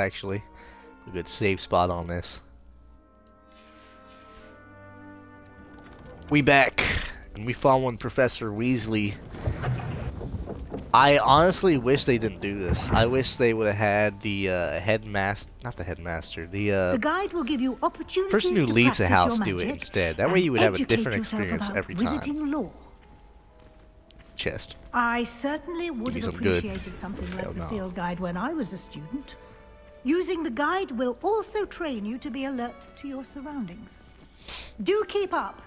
actually a good save spot on this. We back, and we following Professor Weasley. I honestly wish they didn't do this. I wish they would have had the uh, headmaster, not the headmaster, the uh, The guide will give you opportunities person who leads the house do it instead. That way you would have a different experience every time. Lore. chest. I certainly would have some good. appreciated something Hell like the no. field guide when I was a student. Using the guide will also train you to be alert to your surroundings. Do keep up.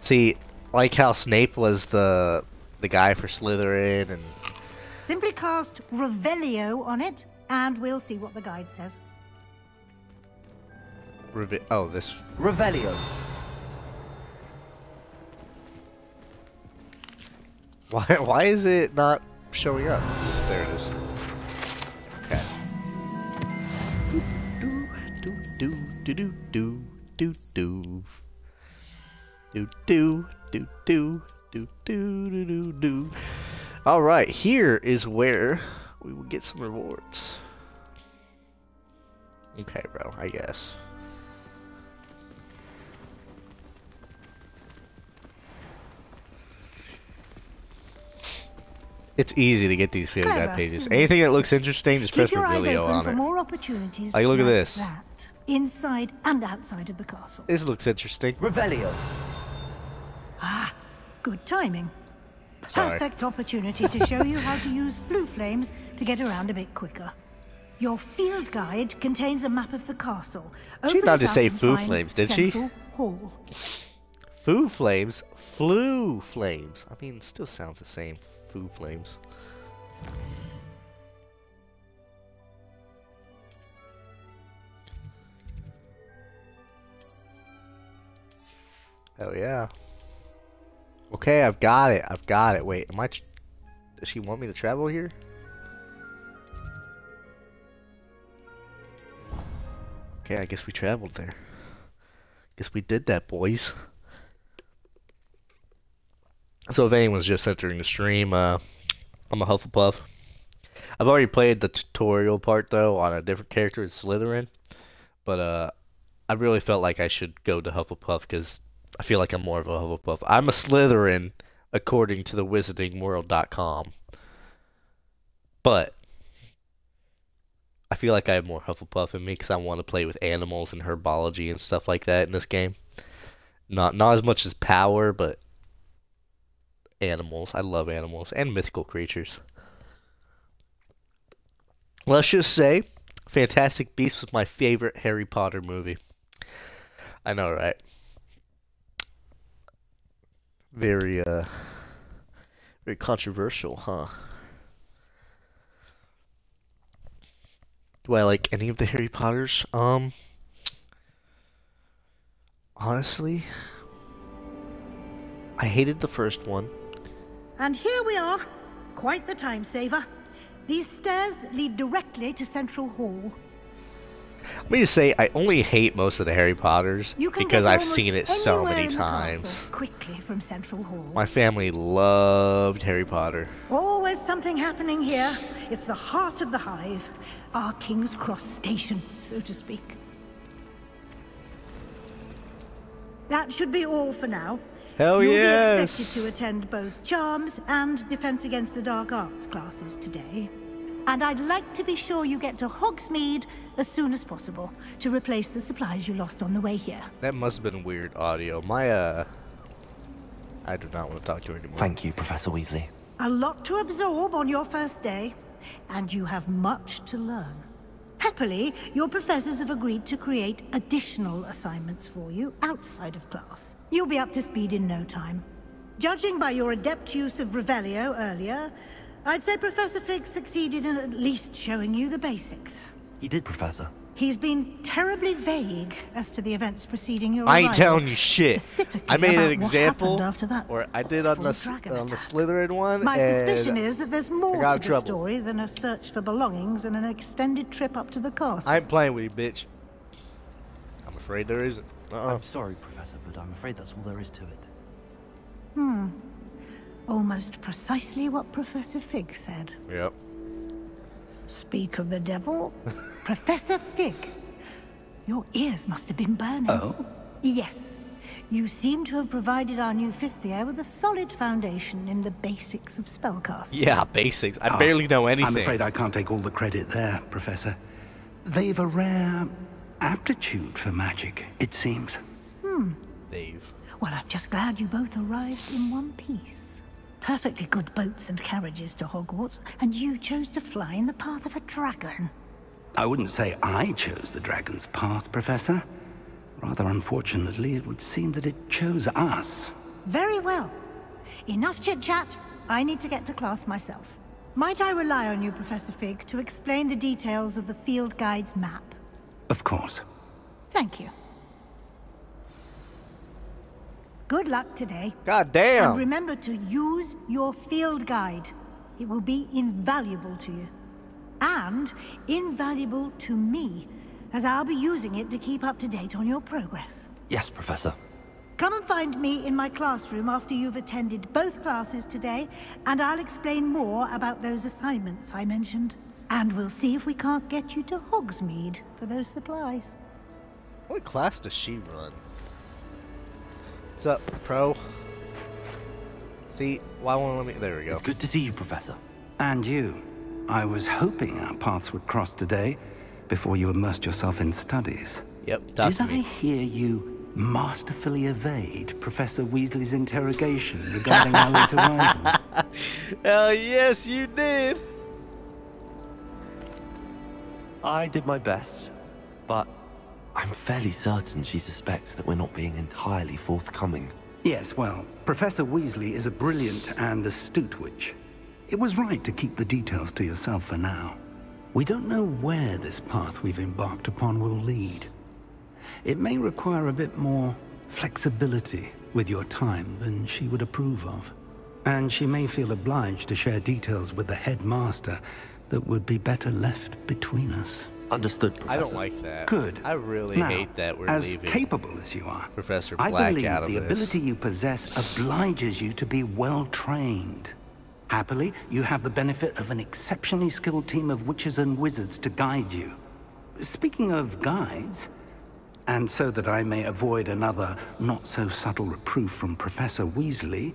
See, like how Snape was the the guy for Slytherin, and Simply cast Revelio on it, and we'll see what the guide says. Revi- oh, this Revelio. Why why is it not showing up? There it is. Okay. Do do do do do do do do do do do do do do do do. All right, here is where we will get some rewards. Okay, bro. I guess. It's easy to get these field guide pages. Anything that looks interesting, just Keep press your Revelio on for it. more opportunities Like, look at this. that, inside and outside of the castle. This looks interesting. Revelio. Ah, good timing. Sorry. Perfect opportunity to show you how to use floo flames to get around a bit quicker. Your field guide contains a map of the castle. She Open not it just up say and Foo find Flames, did she? Central Hall. Foo flames, flu flames. I mean, it still sounds the same. Foo flames. Oh yeah. Okay, I've got it. I've got it. Wait, am I? Does she want me to travel here? Okay, I guess we traveled there. Guess we did that, boys. So if anyone's just entering the stream, uh, I'm a Hufflepuff. I've already played the tutorial part though on a different character, it's Slytherin, but uh, I really felt like I should go to Hufflepuff because I feel like I'm more of a Hufflepuff. I'm a Slytherin according to the WizardingWorld.com, but I feel like I have more Hufflepuff in me because I want to play with animals and herbology and stuff like that in this game. Not not as much as power, but animals. I love animals and mythical creatures. Let's just say, Fantastic Beasts was my favorite Harry Potter movie. I know, right? Very, uh, very controversial, huh? Do I like any of the Harry Potters? Um, honestly, I hated the first one. And here we are. Quite the time saver. These stairs lead directly to Central Hall. Let me just say, I only hate most of the Harry Potters because I've seen it so many times. castle quickly from Central Hall. My family loved Harry Potter. Always something happening here. It's the heart of the hive, our King's Cross station, so to speak. That should be all for now. Hell You'll be yes! expected to attend both Charms and Defense Against the Dark Arts classes today. And I'd like to be sure you get to Hogsmeade as soon as possible to replace the supplies you lost on the way here. That must have been weird audio. My, uh... I do not want to talk to you anymore. Thank you, Professor Weasley. A lot to absorb on your first day, and you have much to learn. Happily, your professors have agreed to create additional assignments for you outside of class. You'll be up to speed in no time. Judging by your adept use of Revelio earlier, I'd say Professor Fig succeeded in at least showing you the basics. He did, Professor. He's been terribly vague as to the events preceding your I ain't telling you shit. I made an about what example, happened after that or I did on the awful on the. Slytherin one. My suspicion is that there's more to the trouble. story than a search for belongings and an extended trip up to the castle. I ain't playing with you, bitch. I'm afraid there isn't. Uh-uh. I'm sorry, Professor, but I'm afraid that's all there is to it. Hmm. Almost precisely what Professor Fig said. Yep. Speak of the devil. Professor Fig. Your ears must have been burning. Oh? Yes. You seem to have provided our new fifth year with a solid foundation in the basics of spellcasting. Yeah, basics. I ah, barely know anything. I'm afraid I can't take all the credit there, Professor. They've a rare aptitude for magic, it seems. Hmm. Dave. Well, I'm just glad you both arrived in one piece. Perfectly good boats and carriages to Hogwarts, and you chose to fly in the path of a dragon. I wouldn't say I chose the dragon's path, Professor. Rather unfortunately, it would seem that it chose us. Very well. Enough chit-chat. I need to get to class myself. Might I rely on you, Professor Fig, to explain the details of the field guide's map? Of course. Thank you. Good luck today. God damn. And remember to use your field guide. It will be invaluable to you. And invaluable to me, as I'll be using it to keep up to date on your progress. Yes, Professor. Come and find me in my classroom after you've attended both classes today, and I'll explain more about those assignments I mentioned. And we'll see if we can't get you to Hogsmeade for those supplies. What class does she run? What's up, pro? See, why won't let me? There we go. It's good to see you, Professor. And you. I was hoping our paths would cross today, before you immersed yourself in studies. Yep, talk Did to I hear you masterfully evade Professor Weasley's interrogation regarding our late arrival? Hell yes, you did. I did my best, but I'm fairly certain she suspects that we're not being entirely forthcoming. Yes, well, Professor Weasley is a brilliant and astute witch. It was right to keep the details to yourself for now. We don't know where this path we've embarked upon will lead. It may require a bit more flexibility with your time than she would approve of. And she may feel obliged to share details with the headmaster that would be better left between us. Understood, Professor. I don't like that. Good. I really Now, hate that we're as leaving. capable as you are, Professor I believe the this. ability you possess obliges you to be well trained. Happily, you have the benefit of an exceptionally skilled team of witches and wizards to guide you. Speaking of guides, and so that I may avoid another not-so-subtle reproof from Professor Weasley,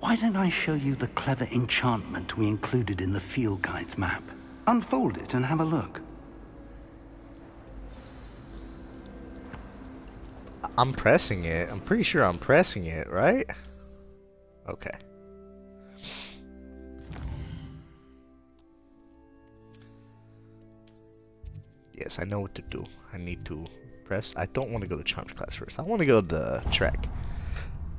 why don't I show you the clever enchantment we included in the field guide's map? Unfold it and have a look. I'm pressing it. I'm pretty sure I'm pressing it, right? Okay. Yes, I know what to do. I need to press. I don't want to go to charms class first. I want to go to the track.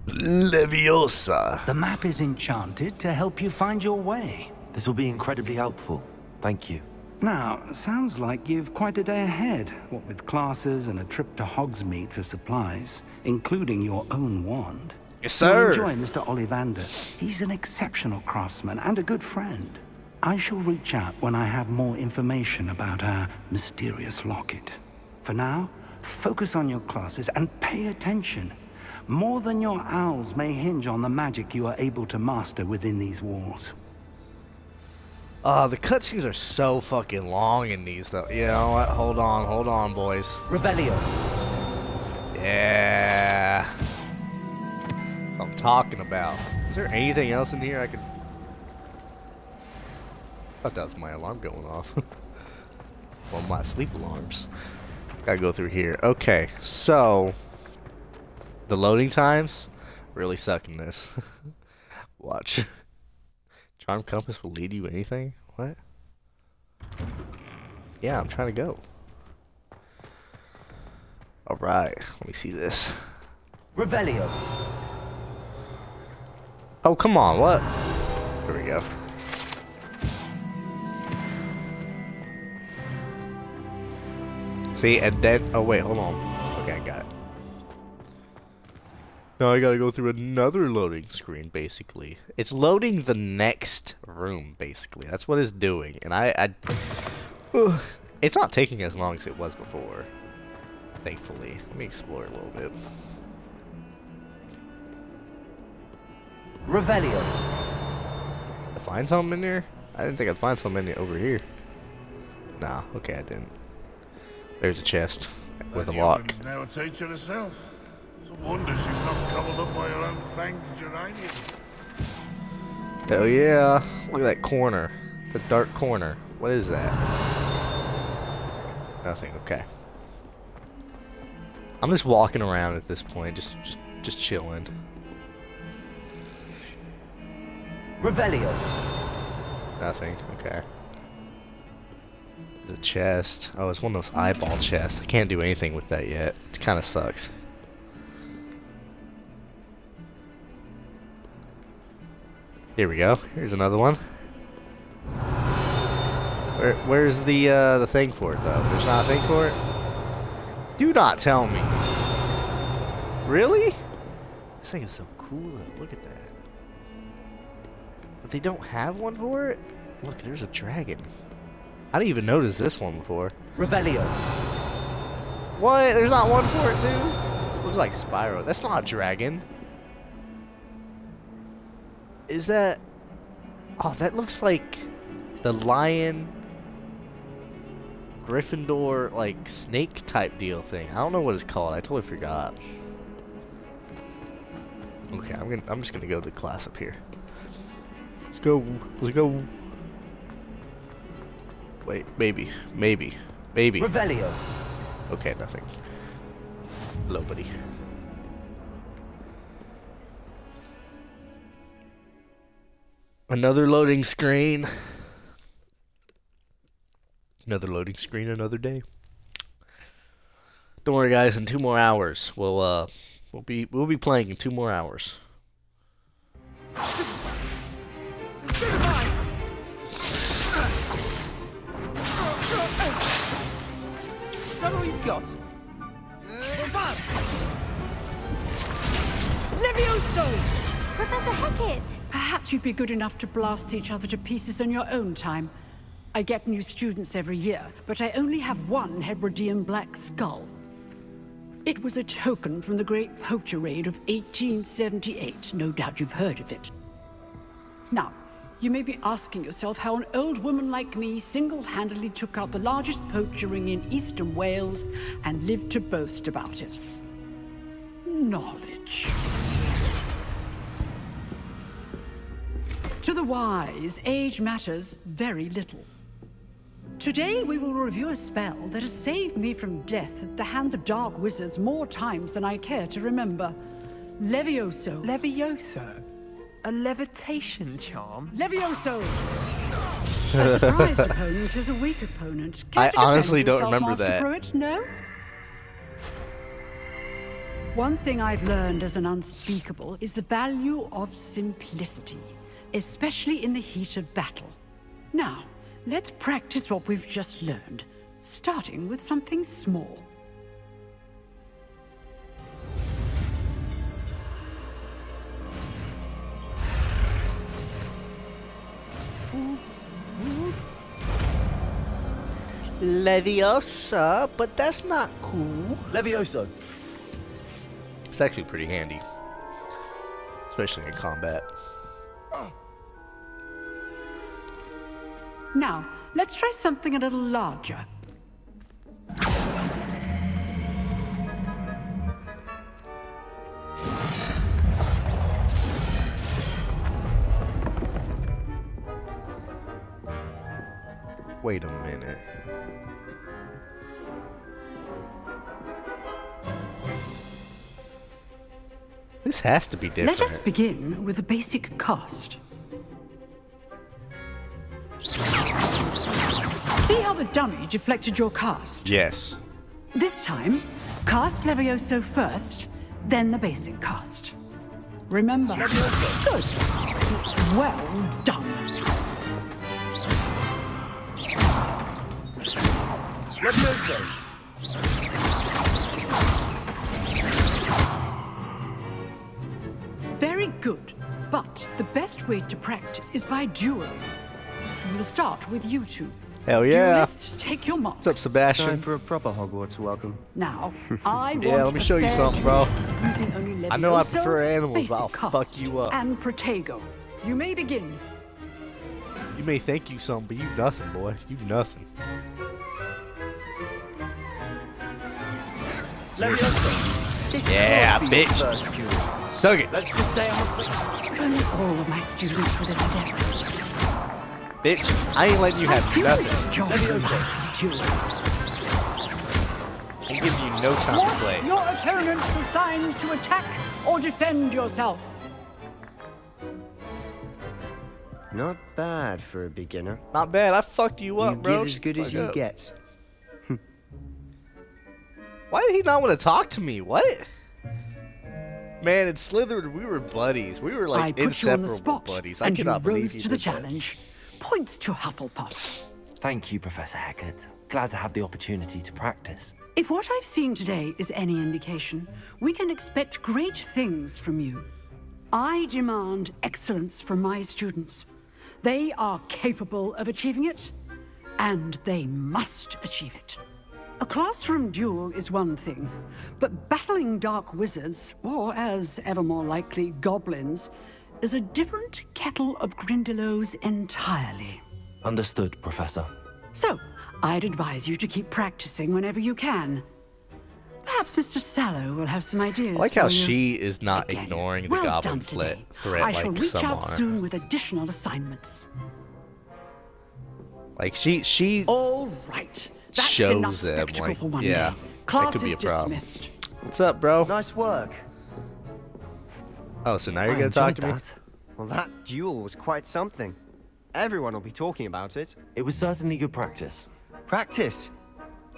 Leviosa. The map is enchanted to help you find your way. This will be incredibly helpful. Thank you. Now, sounds like you've quite a day ahead, what with classes and a trip to Hogsmeade for supplies, including your own wand. Yes, You'll sir. enjoy Mr. Ollivander. He's an exceptional craftsman and a good friend. I shall reach out when I have more information about our mysterious locket. For now, focus on your classes and pay attention. More than your owls may hinge on the magic you are able to master within these walls. Oh, the cutscenes are so fucking long in these, though. You know what? Hold on, hold on, boys. Revelio. Yeah. I'm talking about. Is there anything else in here I could... thought that was my alarm going off. well, my sleep alarms. Gotta go through here. Okay, so... The loading times really suck in this. Watch. Charm Compass will lead you anything? What? Yeah, I'm trying to go. Alright, let me see this. Revelio. Oh, come on, what? Here we go. See, and then, oh wait, hold on. Okay, I got it. Now I gotta go through another loading screen, basically. It's loading the next room, basically. That's what it's doing. And I, I Ugh. it's not taking as long as it was before. Thankfully. Let me explore a little bit. Revelio. I find something in there? I didn't think I'd find something in over here. Nah, okay, I didn't. There's a chest with a lock. now a teacher herself. It's a wonder she's not gobbled up by her own fanged geranium. Hell yeah! Look at that corner. The dark corner. What is that? Nothing. Okay. I'm just walking around at this point, just just just chilling. Revelio. Nothing. Okay. The chest. Oh, it's one of those eyeball chests. I can't do anything with that yet. It kind of sucks. Here we go. Here's another one. Where, where's the uh, the thing for it though? There's not a thing for it. Do not tell me. Really? This thing is so cool. Though. Look at that. But they don't have one for it? Look, there's a dragon. I didn't even notice this one before. Revelio. What? There's not one for it, dude? Looks like Spyro. That's not a dragon. Is that... Oh, that looks like the lion... Gryffindor, like, snake type deal thing. I don't know what it's called. I totally forgot. Okay, I'm gonna. I'm just gonna go to class up here. Let's go. Let's go. Wait, maybe, maybe, maybe. Revelio. Okay, nothing. Hello, buddy. Another loading screen. Another loading screen, another day. Don't worry, guys. In two more hours, we'll uh, we'll be we'll be playing in two more hours. Me what you've got. Professor Hecat! Perhaps you'd be good enough to blast each other to pieces in your own time. I get new students every year, but I only have one Hebridean black skull. It was a token from the Great Poacher Raid of 1878. No doubt you've heard of it. Now, you may be asking yourself how an old woman like me single-handedly took out the largest poacher ring in eastern Wales and lived to boast about it. Knowledge. To the wise, age matters very little. Today we will review a spell that has saved me from death at the hands of dark wizards more times than I care to remember. Levioso. Levioso? A levitation charm? Levioso! A surprised opponent is a weak opponent. Care I honestly don't remember Master that. Pruitt? No? One thing I've learned as an unspeakable is the value of simplicity, especially in the heat of battle. Now, let's practice what we've just learned, starting with something small. Leviosa, but that's not cool. Levioso. It's actually pretty handy, especially in combat. Oh. Now, let's try something a little larger. Wait a minute. This has to be different. Let us begin with the basic cast. See how the dummy deflected your cast? Yes. This time, cast Levioso first, then the basic cast. Remember. Good. Well done. Levioso. Very good. But the best way to practice is by dueling. We'll start with you two. Hell yeah. Duelist, take your marks. What's up, Sebastian? Time for a proper Hogwarts welcome. Now, I want Yeah, let me show you something, bro. Using only I know I prefer animals, but I'll fuck you up. And Protego. You may begin. You may thank you something, but you nothing, boy. You nothing. Yeah, bitch. Suck it. Let's just say I'm a... All of my students this step bitch. I ain't letting you have nothing. this job like you. I'm giving you no time to Want play. your opponents assigned to attack or defend yourself. Not bad for a beginner. Not bad. I fucked you up, you bro. give as good as you up. get. Why did he not want to talk to me? What? Man, in Slytherin, we were buddies. We were like I like put you on inseparable the spot, buddies. I and you cannot believe rose you to the did that. Points to Hufflepuff. Thank you, Professor Haggard. Glad to have the opportunity to practice. If what I've seen today is any indication, we can expect great things from you. I demand excellence from my students. They are capable of achieving it, and they must achieve it. A classroom duel is one thing, but battling dark wizards, or as ever more likely, goblins, is a different kettle of Grindylows entirely. Understood, Professor. So, I'd advise you to keep practicing whenever you can. Perhaps Mr. Sallow will have some ideas. I like how you. she is not Again, ignoring the well goblin done threat, today. threat I shall like reach some out are. soon with additional assignments. Like she, she All right. That's Shows enough them, spectacle like, for one yeah, day. that Class could be is a problem. dismissed. What's up, bro? Nice work. Oh, so now you're gonna talk enjoyed to me? that. Well, that duel was quite something. Everyone will be talking about it. It was certainly good practice. Practice.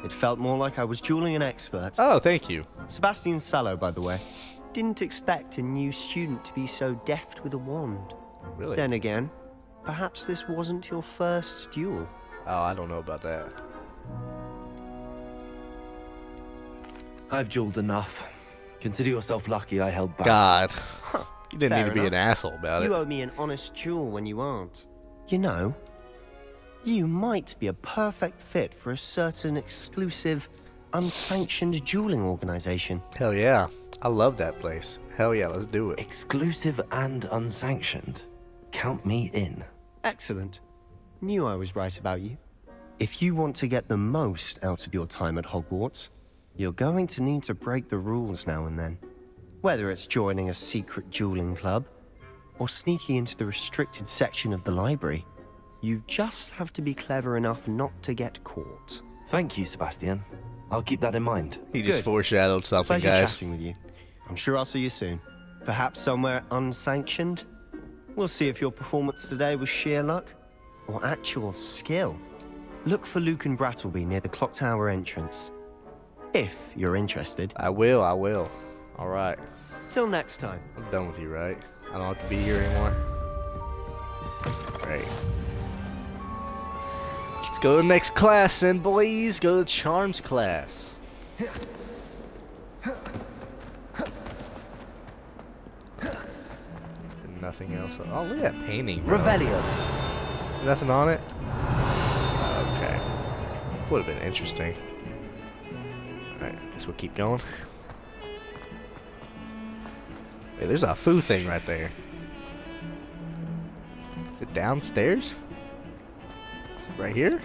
It felt more like I was dueling an expert. Oh, thank you. Sebastian Sallow, by the way. Didn't expect a new student to be so deft with a wand. Really? Then again, perhaps this wasn't your first duel. Oh, I don't know about that. I've dueled enough. Consider yourself lucky I held back. God, you didn't fair need to be an asshole about it. You owe me an honest duel when you aren't. You know, you might be a perfect fit for a certain exclusive, unsanctioned dueling organization. Hell yeah, I love that place. Hell yeah, let's do it. Exclusive and unsanctioned. Count me in. Excellent. Knew I was right about you. If you want to get the most out of your time at Hogwarts, you're going to need to break the rules now and then. Whether it's joining a secret dueling club or sneaking into the restricted section of the library, you just have to be clever enough not to get caught. Thank you, Sebastian. I'll keep that in mind. He just Good. foreshadowed something, Pleasure guys. chatting with you. I'm sure I'll see you soon. Perhaps somewhere unsanctioned? We'll see if your performance today was sheer luck or actual skill. Look for Lucan Brattleby near the clock tower entrance. If you're interested. I will, I will. All right, Till next time. I'm done with you, right? I don't have to be here anymore. Great. Let's go to the next class, then, boys. Go to Charms class. Nothing else. Oh, look at that painting, bro. Revelio. Nothing on it? Okay. Would have been interesting. Guess we'll keep going. Hey, there's a foo thing right there. Is it downstairs? Is it right here?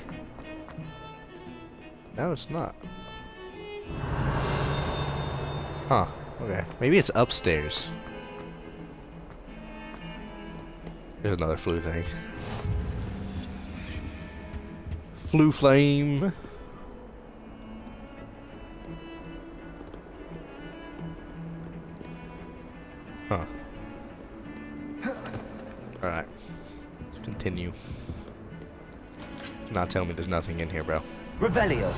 No, it's not. Huh. Okay. Maybe it's upstairs. There's another floo thing. Floo flame. Continue. Do not tell me there's nothing in here, bro. Revelio.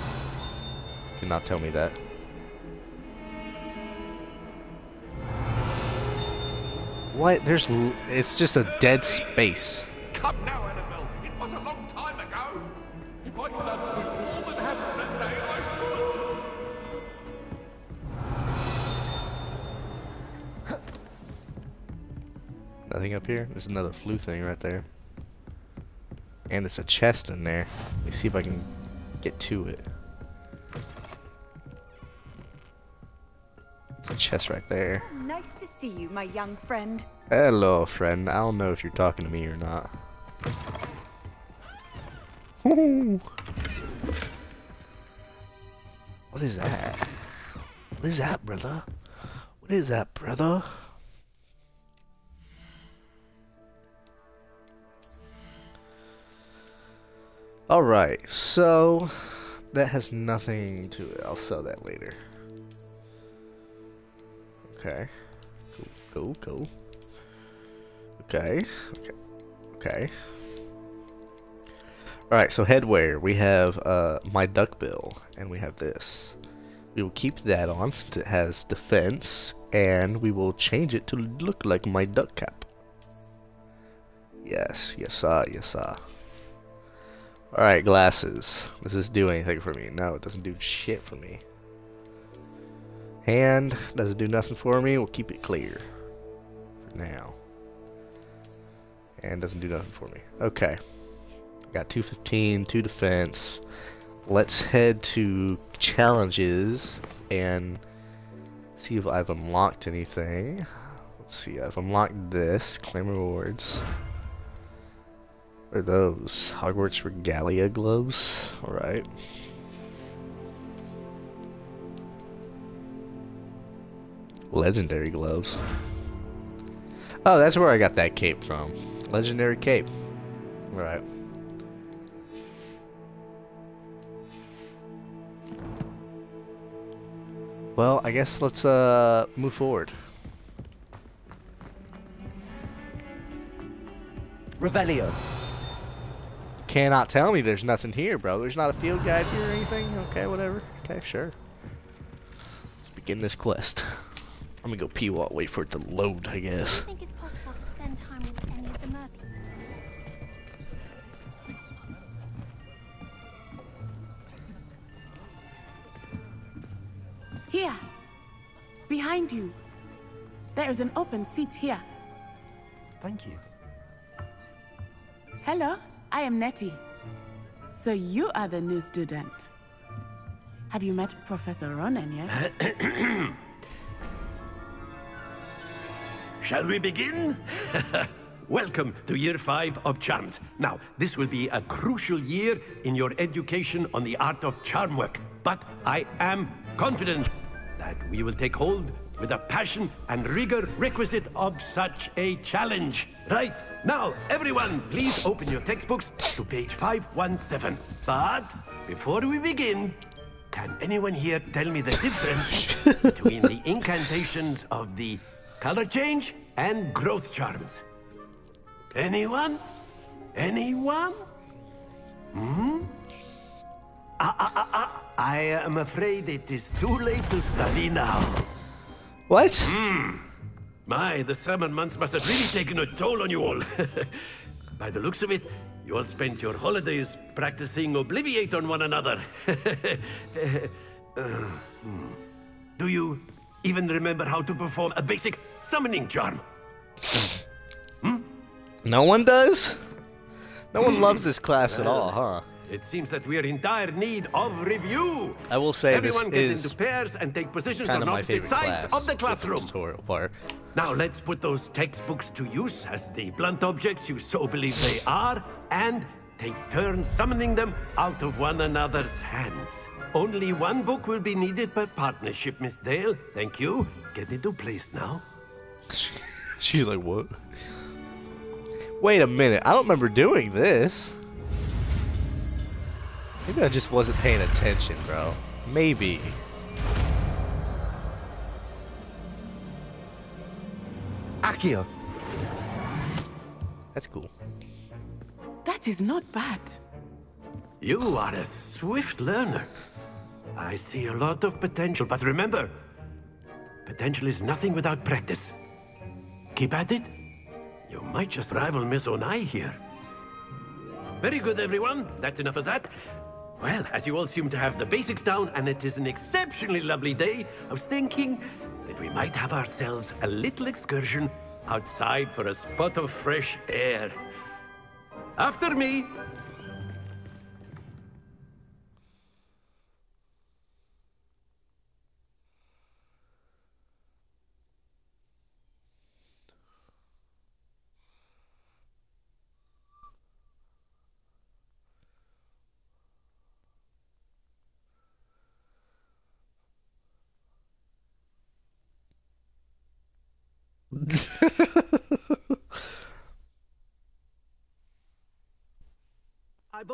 Do not tell me that. What? There's. L it's just a dead space. Come now, Annabelle. It was a long time ago. If I could undo all that happened that day, I would. Nothing up here? There's another floo thing right there. And there's a chest in there. Let me see if I can get to it. There's a chest right there. Nice to see you, my young friend. Hello, friend. I don't know if you're talking to me or not. Ooh. What is that? What is that, brother? What is that, brother? Alright, so that has nothing to it. I'll sell that later. Okay. Cool, cool, cool. Okay, okay, okay. Alright, so headwear. We have uh, my duckbill, and we have this. We will keep that on since it has defense, and we will change it to look like my duck cap. Yes, yes, sir, yes, sir. Alright, glasses. Does this do anything for me? No, it doesn't do shit for me. Hand doesn't do nothing for me. We'll keep it clear for now. And doesn't do nothing for me. Okay. Got 215, 2 defense. Let's head to challenges and see if I've unlocked anything. Let's see, I've unlocked this. Claim rewards. What are those? Hogwarts Regalia gloves? Alright. Legendary gloves. Oh, that's where I got that cape from. Legendary cape. Alright. Well, I guess let's uh move forward. Revelio. Cannot tell me there's nothing here, bro. There's not a field guide here or anything? Okay, whatever. Okay, sure. Let's begin this quest. I'm gonna go pee while I wait for it to load, I guess. think it's possible to spend time with any of the merpeople? Here. Behind you. There is an open seat here. Thank you. Hello, I am Natty. So you are the new student. Have you met Professor Ronen yet? Shall we begin? Welcome to year five of charms. Now, this will be a crucial year in your education on the art of charm work. But I am confident that we will take hold with the passion and rigor requisite of such a challenge. Right, now, everyone, please open your textbooks to page 517. But before we begin, can anyone here tell me the difference between the incantations of the color change and growth charms? Anyone? Anyone? Hmm? Ah, ah, ah, ah. I am afraid it is too late to study now. What? Hmm. My, the summer months must have really taken a toll on you all. By the looks of it, you all spent your holidays practicing Obliviate on one another. Uh, hmm. Do you even remember how to perform a basic summoning charm? Hmm? No one does? No one loves this class at all, huh? It seems that we are in dire need of review. I will say Everyone this get is into pairs and take positions kind on opposite sides of the classroom. tutorial part. Now let's put those textbooks to use as the blunt objects you so believe they are, and take turns summoning them out of one another's hands. Only one book will be needed per partnership, Miss Dale. Thank you. Get into place now. She's like, what? Wait a minute, I don't remember doing this. Maybe I just wasn't paying attention, bro. Maybe. Accio. That's cool. That is not bad. You are a swift learner. I see a lot of potential, but remember, potential is nothing without practice. Keep at it. You might just rival Miss Onai here. Very good, everyone. That's enough of that. Well, as you all seem to have the basics down, and it is an exceptionally lovely day, I was thinking that we might have ourselves a little excursion outside for a spot of fresh air. After me,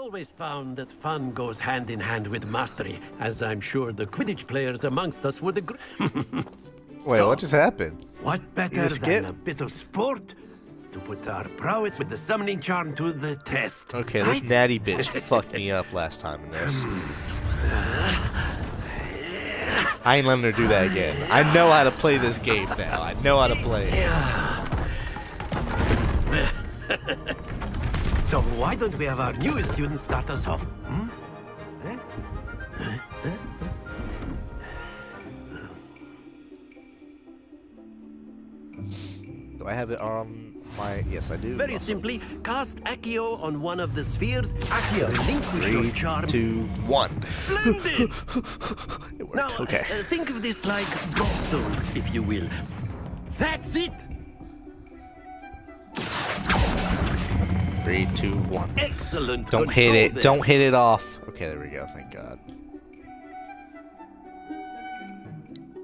always found that fun goes hand in hand with mastery, as I'm sure the Quidditch players amongst us would agree. Wait, what just happened? What better than a bit of sport to put our prowess with the summoning charm to the test? Okay, this right? natty bitch fucked me up last time in this. I ain't letting her do that again. I know how to play this game now. I know how to play it. So why don't we have our newest student start us off? Hmm? Do I have it on my... Yes, I do. Very simply, cast Accio on one of the spheres. Accio, relinquish your charm. two, one. Splendid! It. Now, okay. uh, think of this like gobstones, if you will. That's it! Three, two, one. Excellent Don't hit it. there. Don't hit it off. Okay, there we go. Thank God.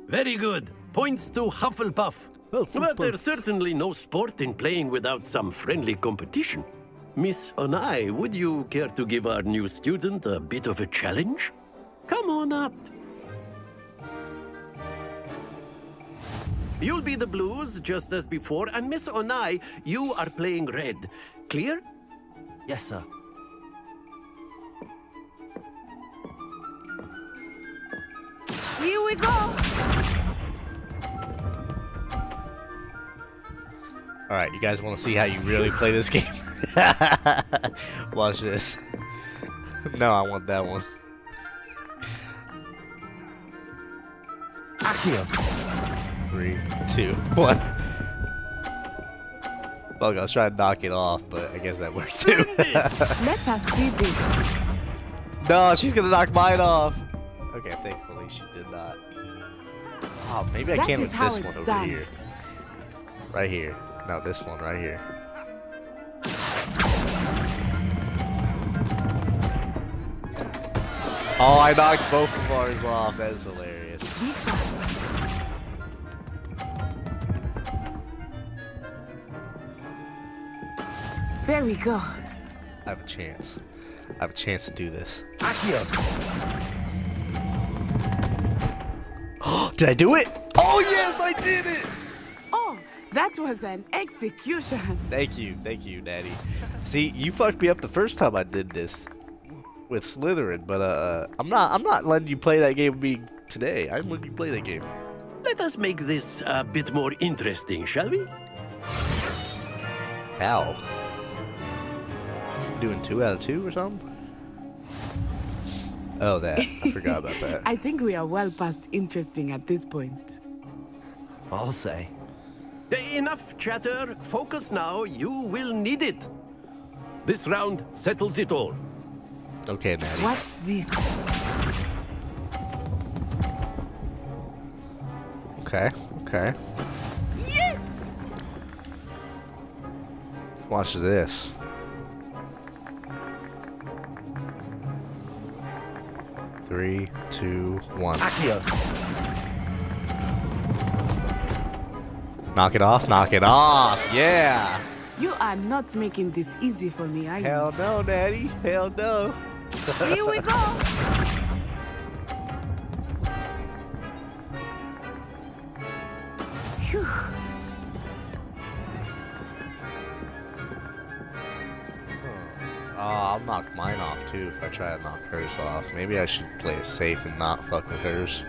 Very good. Points to Hufflepuff. But there's certainly no sport in playing without some friendly competition. Miss Onai, would you care to give our new student a bit of a challenge? Come on up. You'll be the blues, just as before, and Miss Onai, you are playing red. Clear? Yes, sir. Here we go. All right, you guys want to see how you really play this game? Watch this. No, I want that one. Accio. Three, two, one. Fuck, I was trying to knock it off, but I guess that worked too. Let us see this. no, she's gonna knock mine off. Okay, thankfully she did not. Oh, maybe I That can is with this one over done. here. Right here. No, this one right here. Oh, I knocked both of ours off. That is hilarious. There we go. I have a chance. I have a chance to do this. Accio. did I do it? Oh yes, I did it! Oh, that was an execution. Thank you, thank you, Daddy. See, you fucked me up the first time I did this with Slytherin, but uh, I'm not. I'm not letting you play that game with me today. I'm letting you play that game. Let us make this a bit more interesting, shall we? How? Doing two out of two or something? Oh, that. I forgot about that. I think we are well past interesting at this point. I'll say. Enough chatter. Focus now. You will need it. This round settles it all. Okay, Natty. Watch this. Okay, okay. Yes! Watch this. Three, two, one. Accio. Knock it off, knock it off. Yeah. You are not making this easy for me, are you? Hell no, Daddy. Hell no. Here we go. Oh, I'll knock mine off too if I try to knock hers off. Maybe I should play it safe and not fuck with hers.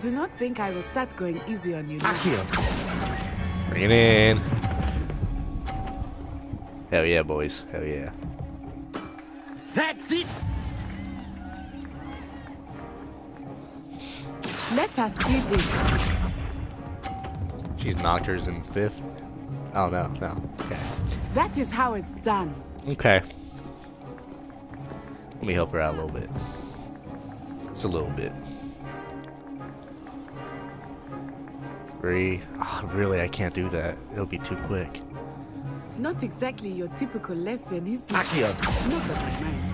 Do not think I will start going easy on you now. Accio. Bring it in. Hell yeah, boys. Hell yeah. That's it. Let us see this. She's knocked hers in fifth. Oh no, no. Okay. That is how it's done. Okay. Let me help her out a little bit. Just a little bit. Three. Ah, really, I can't do that. It'll be too quick. Not exactly your typical lesson, is it? Accio. Not that I mind.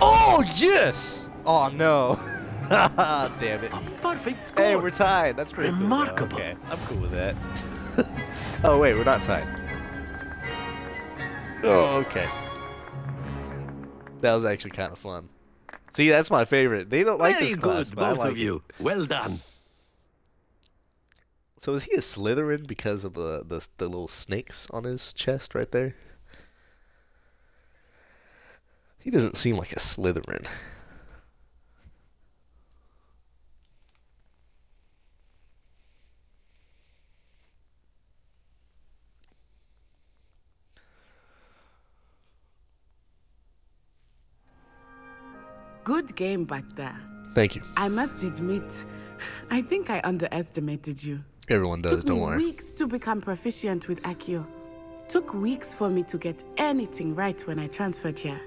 Oh yes! Oh no. Damn it. A Perfect score. Hey, we're tied. That's pretty cool. Remarkable. Okay, I'm cool with that. oh wait, we're not tied. Oh. oh, okay. That was actually kind of fun. See, that's my favorite. They don't like Very this class, good, but I both like of you. it. Well done. So is he a Slytherin because of the, the the little snakes on his chest right there? He doesn't seem like a Slytherin. Good game back there. Thank you. I must admit, I think I underestimated you. Everyone does, Took don't me worry. weeks to become proficient with Accio. Took weeks for me to get anything right when I transferred here.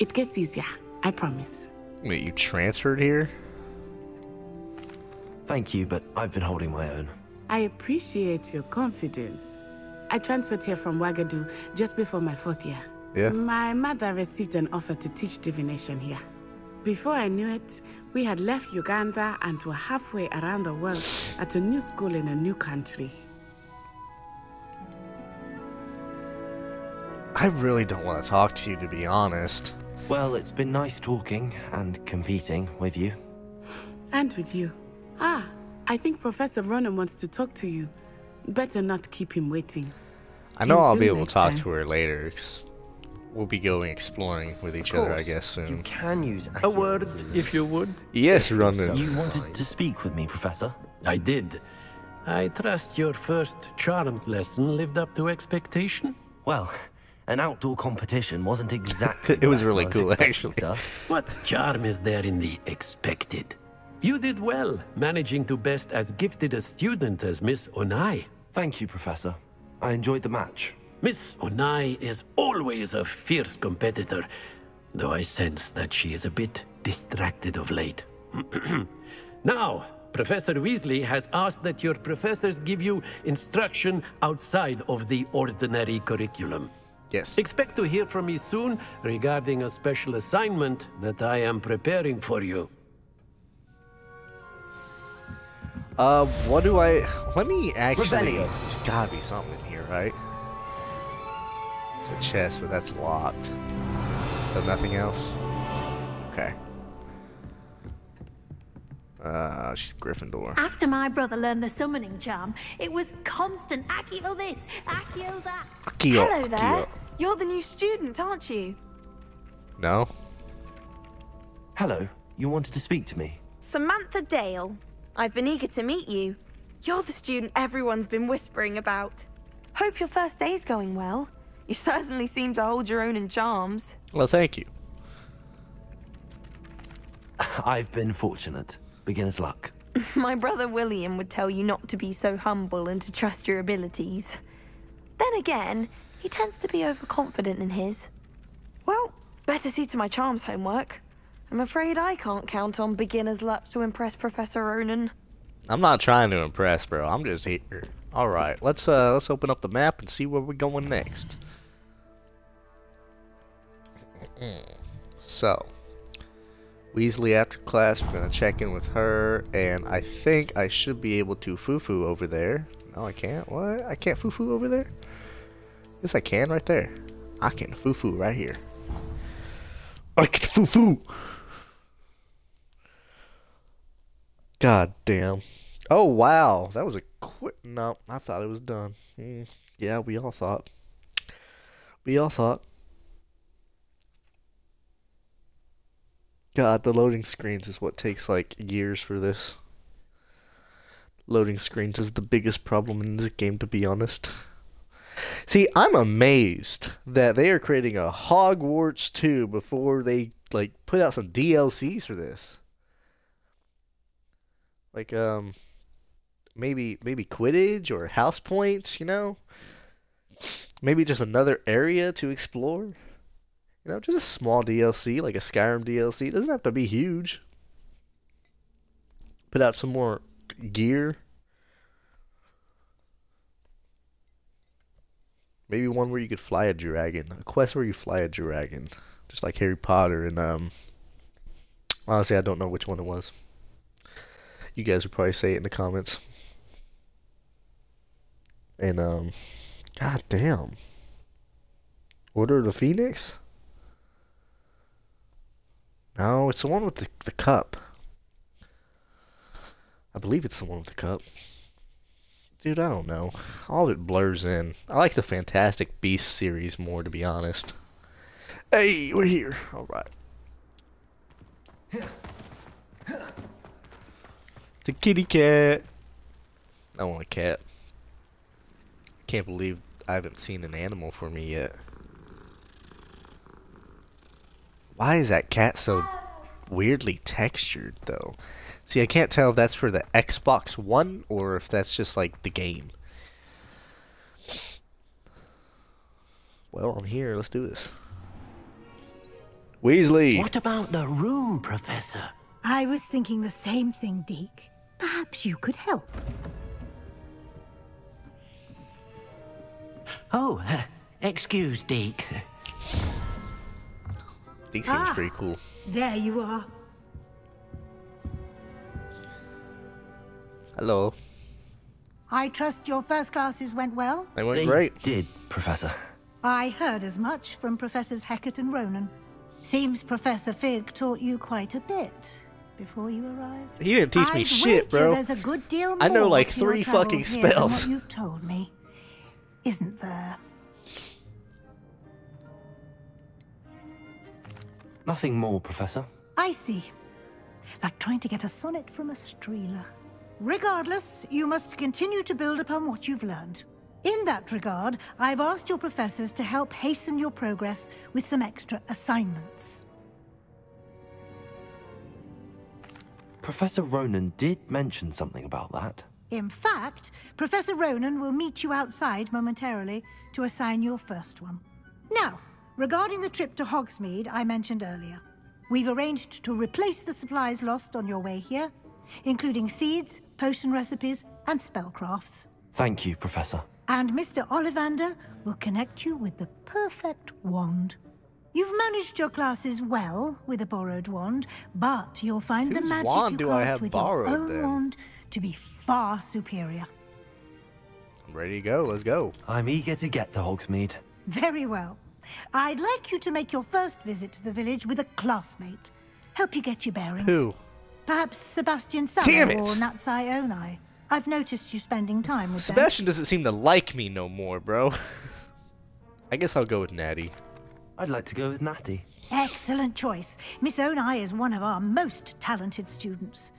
It gets easier, I promise. Wait, you transferred here? Thank you, but I've been holding my own. I appreciate your confidence. I transferred here from Wagadu just before my fourth year. Yeah. My mother received an offer to teach divination here. Before I knew it, we had left Uganda and were halfway around the world at a new school in a new country. I really don't want to talk to you, to be honest. Well, it's been nice talking and competing with you. And with you. Ah, I think Professor Ronen wants to talk to you. Better not keep him waiting. I know I'll be able to talk time. to her later. 'cause we'll be going exploring with each other, I guess, soon. You can use A word, if you would. Yes, Ronen. You wanted to speak with me, Professor? I did. I trust your first charms lesson lived up to expectation. Well, an outdoor competition wasn't exactly. It was really I cool, expecting, actually. sir. What charm is there in the expected? You did well, managing to best as gifted a student as Miss Onai. Thank you, Professor. I enjoyed the match. Miss Onai is always a fierce competitor, though I sense that she is a bit distracted of late. now, Professor Weasley has asked that your professors give you instruction outside of the ordinary curriculum. Yes. Expect to hear from me soon regarding a special assignment that I am preparing for you. Uh, what do I... Let me actually... Revelio. There's gotta be something in here, right? There's a chest, but that's locked. So nothing else? Okay. Uh, she's Gryffindor. After my brother learned the summoning charm, it was constant Accio this, Accio that. Accio, Hello there. Accio. You're the new student, aren't you? No? Hello. You wanted to speak to me? Samantha Dale. I've been eager to meet you. You're the student everyone's been whispering about. Hope your first day's going well. You certainly seem to hold your own in charms. Well, thank you. I've been fortunate. Beginner's luck. My brother William would tell you not to be so humble and to trust your abilities. Then again, he tends to be overconfident in his. Well, better see to my charms homework. I'm afraid I can't count on beginner's luck to impress Professor Ronen. I'm not trying to impress, bro. I'm just here. All right, let's uh let's open up the map and see where we're going next. So, Weasley after class, we're gonna check in with her, and I think I should be able to foo-foo over there. No, I can't. What? I can't foo-foo over there? Yes, I can right there. I can foo-foo right here. I can foo-foo. God damn. Oh wow, that was a quick. No, I thought it was done. Mm, yeah, we all thought. We all thought. God, the loading screens is what takes like years for this. Loading screens is the biggest problem in this game, to be honest. See, I'm amazed that they are creating a Hogwarts 2 before they like put out some DLCs for this. Like um maybe maybe Quidditch or House Points, you know? Maybe just another area to explore. You know, just a small DLC, like a Skyrim DLC. It doesn't have to be huge. Put out some more gear. Maybe one where you could fly a dragon. A quest where you fly a dragon. Just like Harry Potter and um Honestly, I don't know which one it was. You guys would probably say it in the comments. And um, god damn. Order of the Phoenix? No, it's the one with the the cup. I believe it's the one with the cup. Dude, I don't know. All of it blurs in. I like the Fantastic Beasts series more, to be honest. Hey, we're here. All right. The kitty cat. I want a cat. Can't believe I haven't seen an animal for me yet. Why is that cat so weirdly textured, though? See, I can't tell if that's for the Xbox One or if that's just like the game. Well, I'm here. Let's do this. Weasley. What about the room, Professor? I was thinking the same thing, Deek. Perhaps you could help. Oh, uh, excuse, Deek. Deek seems Ah. pretty cool. There you are. Hello. I trust your first classes went well? They went They great. did, Professor. I heard as much from Professors Hecat and Ronen. Seems Professor Fig taught you quite a bit before you arrived. He didn't teach me I'd shit, bro. There's a good deal more I know like three fucking travels here than spells. what you've told me, isn't there? Nothing more, Professor. I see. Like trying to get a sonnet from a streeler. Regardless, you must continue to build upon what you've learned. In that regard, I've asked your professors to help hasten your progress with some extra assignments. Professor Ronen did mention something about that. In fact, Professor Ronen will meet you outside momentarily to assign your first one. Now, regarding the trip to Hogsmeade I mentioned earlier, we've arranged to replace the supplies lost on your way here, including seeds, potion recipes, and spellcrafts. Thank you, Professor. And Mr. Ollivander will connect you with the perfect wand. You've managed your classes well with a borrowed wand, but you'll find the magic wand you do I cast have with borrowed, your own then? wand to be far superior. I'm ready to go. Let's go. I'm eager to get to Hogsmeade. Very well. I'd like you to make your first visit to the village with a classmate. Help you get your bearings. Who? Perhaps Sebastian Damn Sallow it! or Natsai Onai. I've noticed you spending time with them. Sebastian doesn't seem to like me no more, bro. I guess I'll go with Natty. I'd like to go with Natty. Excellent choice. Miss Onai is one of our most talented students.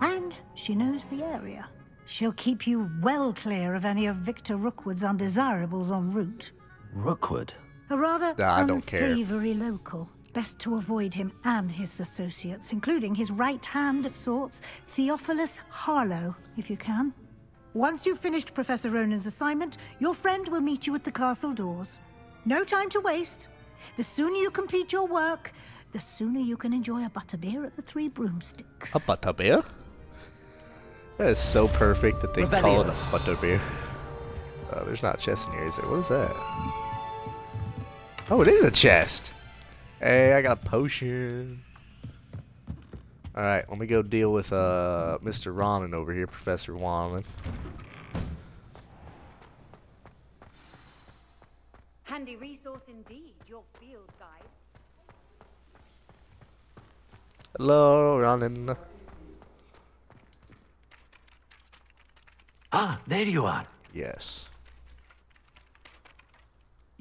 And she knows the area. She'll keep you well clear of any of Victor Rookwood's undesirables en route. Rookwood? A rather Nah, I don't care. unsavory local. Best to avoid him and his associates, including his right hand of sorts, Theophilus Harlow, if you can. Once you've finished Professor Ronen's assignment, your friend will meet you at the castle doors. No time to waste. The sooner you complete your work, the sooner you can enjoy a butterbeer at the Three Broomsticks. A butterbeer? That is so perfect that they call it a Revelio. butterbeer. Oh, there's not a chest in here, is there? What is that? Oh, it is a chest. Hey, I got a potion. Alright, let me go deal with uh Mr. Ronen over here, Professor Wanlin. Handy resource indeed, your field guide. Hello, Ronen. Ah, there you are. Yes.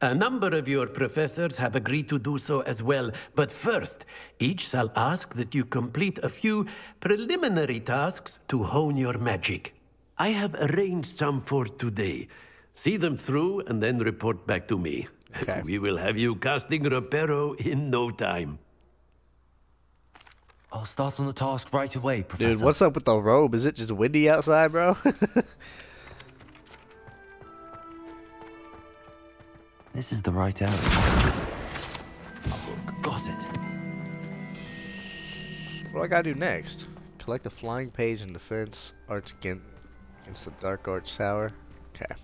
A number of your professors have agreed to do so as well, but first, each shall ask that you complete a few preliminary tasks to hone your magic. I have arranged some for today. See them through and then report back to me. we will have you casting Reparo in no time. I'll start on the task right away, Professor. Dude, what's up with the robe? Is it just windy outside, bro? This is the right area. Got it. what do I gotta do next? Collect a flying page in defense arts against, against the Dark Arts Tower. Okay.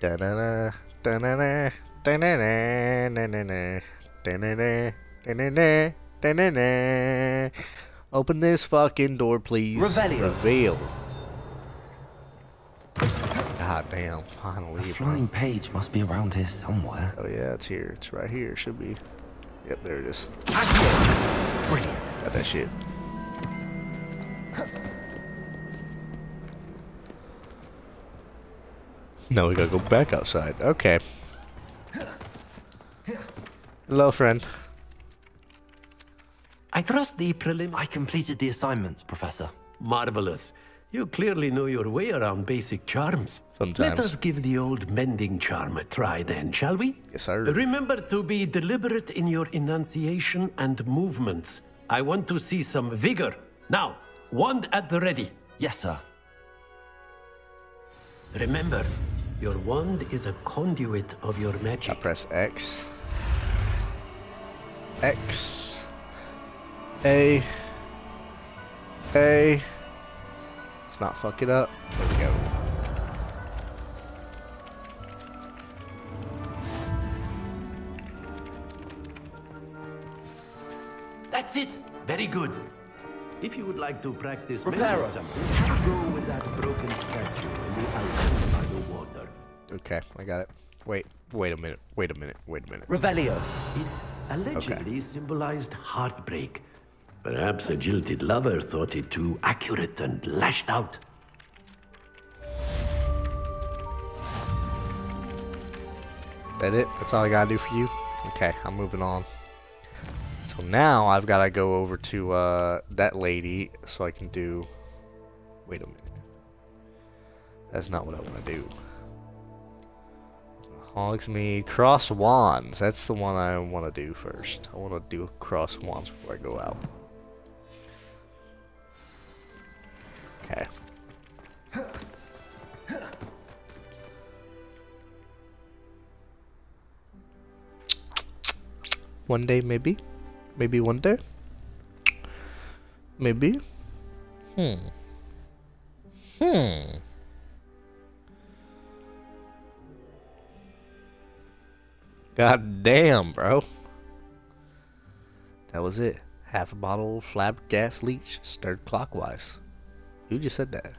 Da da da da da da da da da da da da da da da da da Open this fucking door, please. Revelio. Reveal. God damn, finally. A bro. flying page must be around here somewhere. Oh yeah, it's here. It's right here. Should be. Yep, there it is. Brilliant. Got that shit. Now we gotta go back outside. Okay. Hello, friend. I trust the prelim. I completed the assignments, Professor. Marvelous. You clearly know your way around basic charms. Sometimes. Let us give the old mending charm a try then, shall we? Yes, sir. Remember to be deliberate in your enunciation and movements. I want to see some vigor. Now, wand at the ready. Yes, sir. Remember, your wand is a conduit of your magic. I press X. X. A. A. Let's not fuck it up. There we go. That's it. Very good. If you would like to practice Reparo. mending something, go with that broken statue in the alley by the water. Okay, I got it. Wait, wait a minute. Wait a minute. Wait a minute. Revelio. It allegedly symbolized heartbreak. Perhaps a jilted lover thought it too accurate and lashed out. That it? That's all I gotta do for you? Okay, I'm moving on. So now I've gotta go over to uh, that lady so I can do. Wait a minute. That's not what I want to do. Hogsmeade Cross Wands. That's the one I want to do first. I want to do Cross Wands before I go out. Okay. One day, maybe. Maybe one day. Maybe. Hmm. Hmm. God damn, bro. That was it. Half a bottle of flabbergas leech stirred clockwise. Who just said that?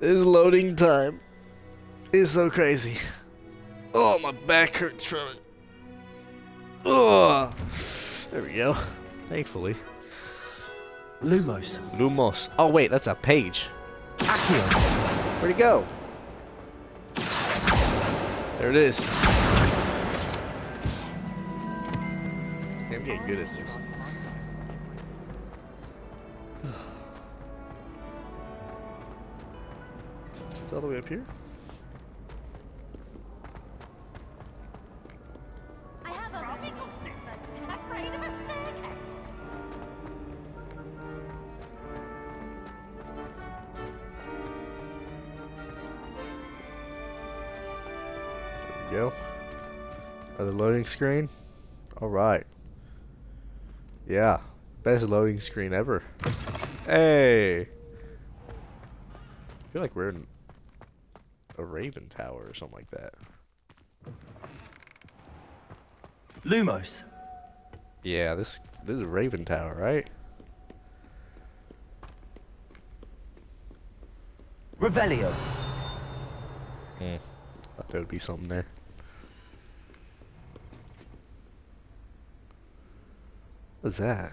This loading time is so crazy. Oh, my back hurts from it. Oh, there we go. Thankfully. Lumos. Lumos. Oh wait, that's a page. Accio. Where'd it go? There it is. See, I'm getting good at this. It's all the way up here. I have a wrinkle afraid of a staircase. There we go. Another loading screen. Alright. Yeah. Best loading screen ever. Hey! I feel like we're in a Raven Tower or something like that. Lumos. Yeah, this this is a Raven Tower, right? Revelio. Hmm. Thought there would be something there. What's that?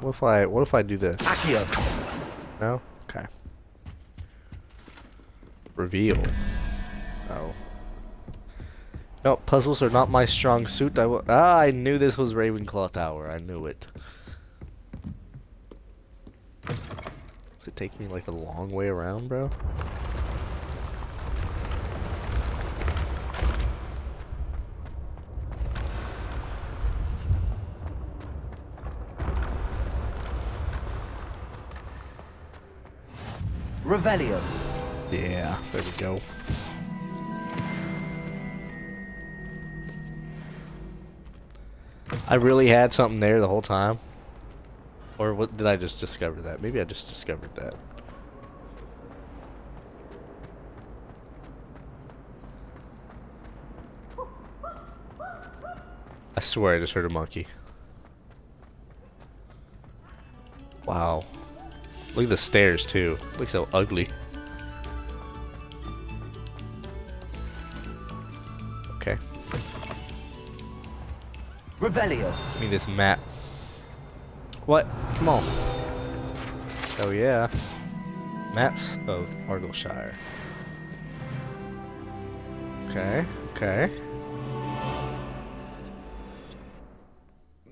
What if I what if I do this? Accio. No? reveal. Oh. No, puzzles are not my strong suit. I ah, I knew this was Ravenclaw Tower. I knew it. Does it take me like a long way around, bro? Revelio. Yeah, there we go. I really had something there the whole time. Or what did I just discover that? Maybe I just discovered that. I swear I just heard a monkey. Wow. Look at the stairs too. Looks so ugly. Revelio. Give me this map. What? Come on. Oh yeah. Maps of Argyllshire. Okay, okay.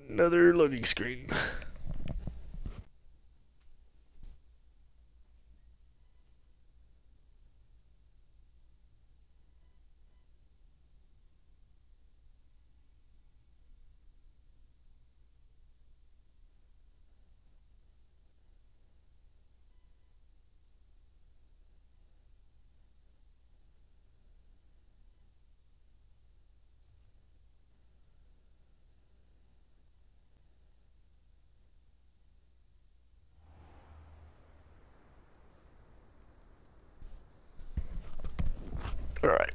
Another loading screen. Alright.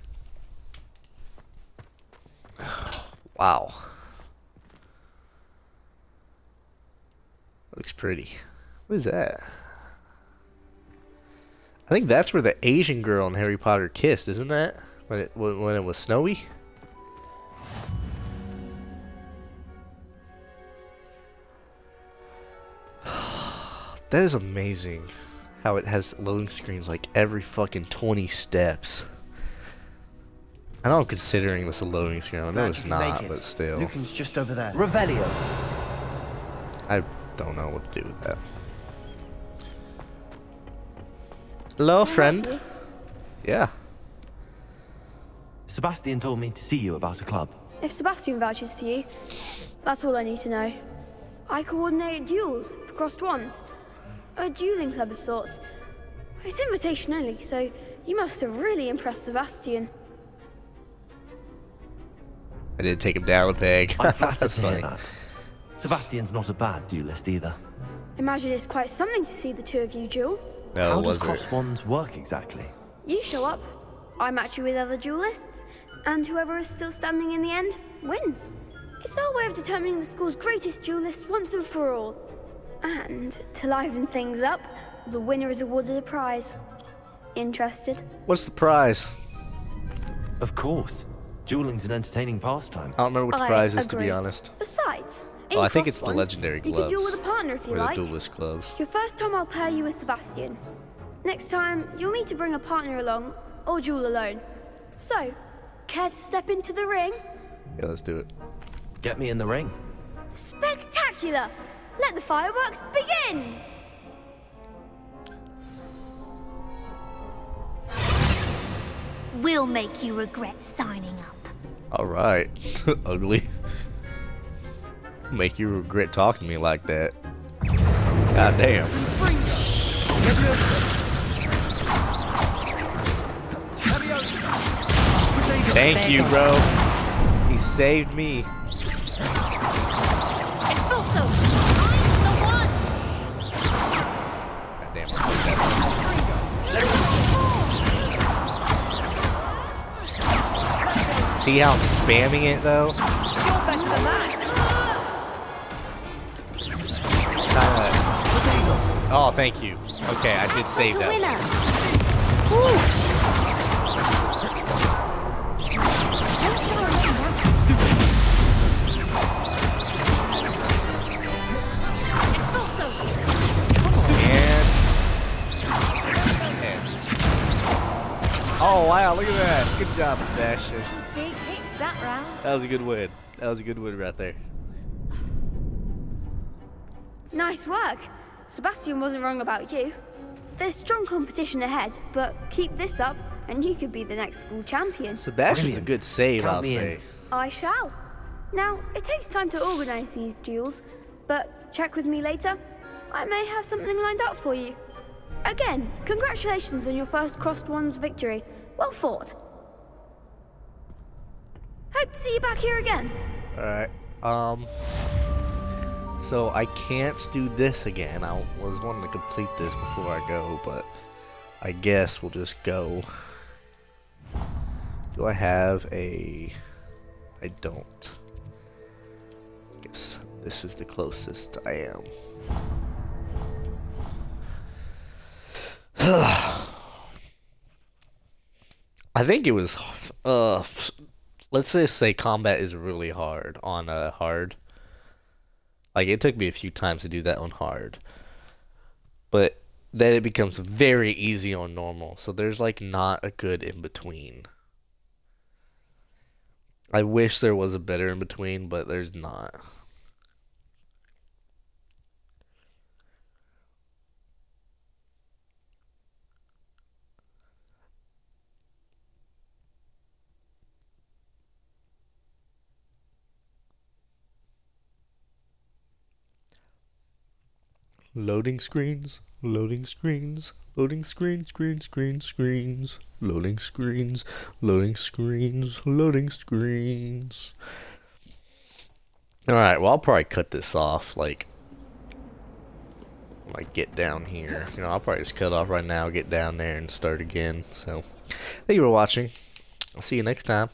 Wow. Looks pretty. What is that? I think that's where the Asian girl in Harry Potter kissed, isn't that? When it when, it was snowy. that is amazing. How it has loading screens like every fucking 20 steps. I know I'm considering this a loading screen. I know it's you can make not, it. but still. Lucan's just over there. Revelio. I don't know what to do with that. Hello, friend. Yeah. Sebastian told me to see you about a club. If Sebastian vouches for you, that's all I need to know. I coordinate duels for Crossed Wands. A dueling club of sorts. It's invitation only, so you must have really impressed Sebastian. I did take him down a peg. I'm flattered That's to hear funny. that. Sebastian's not a bad duelist either. Imagine it's quite something to see the two of you duel. No, How does was it? cross wands work exactly? You show up, I match you with other duelists, and whoever is still standing in the end wins. It's our way of determining the school's greatest duelist once and for all. And to liven things up, the winner is awarded a prize. Interested? What's the prize? Of course. Dueling's an entertaining pastime. I don't remember what the I prize is, to be honest. Besides, in Oh, I think it's the ones, legendary You gloves. can duel with a partner if you or the duelist gloves. Your first time I'll pair you with Sebastian. Next time, you'll need to bring a partner along, or duel alone. So, care to step into the ring? Yeah, let's do it. Get me in the ring. Spectacular! Let the fireworks begin! We'll make you regret signing up. Alright. Ugly. Make you regret talking to me like that. God damn. Thank you, bro. He saved me. God damn. See how I'm spamming it though? Oh, thank you. Okay, I did save that. Oh wow, look at that. Good job, Sebastian. Big hits that round. That was a good win. That was a good win right there. Nice work. Sebastian wasn't wrong about you. There's strong competition ahead, but keep this up and you could be the next school champion. Sebastian's Brilliant. a good save, Count I'll me in. say. I shall. Now, it takes time to organize these duels, but check with me later. I may have something lined up for you. Again, congratulations on your first Crossed Wands victory. Well fought. Hope to see you back here again. Alright, um... So I can't do this again. I was wanting to complete this before I go, but I guess we'll just go. Do I have a... I don't. I guess this is the closest I am. I think it was, uh, let's just say combat is really hard on uh, hard. Like it took me a few times to do that on hard, but then it becomes very easy on normal. So there's like not a good in between. I wish there was a better in between, but there's not. Loading screens, loading screens, loading screen, screen, screen, screens, loading screens, loading screens, loading screens. Alright, well I'll probably cut this off, like, like get down here. You know, I'll probably just cut off right now, get down there and start again. So, thank you for watching. I'll see you next time.